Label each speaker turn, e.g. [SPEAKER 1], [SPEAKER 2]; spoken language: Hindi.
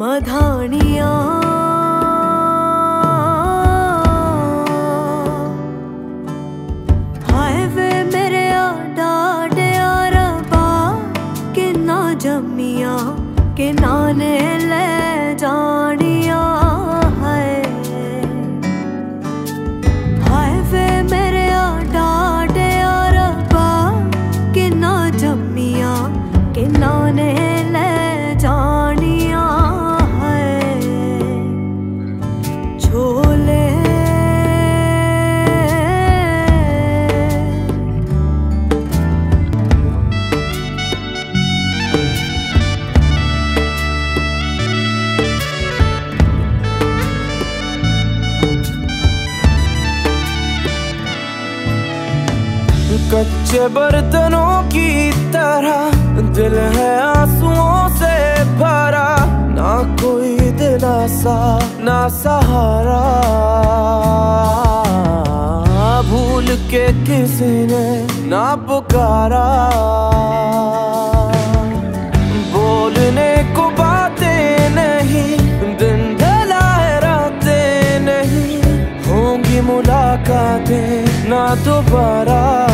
[SPEAKER 1] मधाणि
[SPEAKER 2] कच्चे बर्तनों की तरह, दिल है आंसुओं से भरा, ना कोई दिलासा ना सहारा। भूल के किसी ने ना पुकारा। बोलने को बातें नहीं, दिन ढला है नहीं, होंगी मुलाकातें ना दोबारा।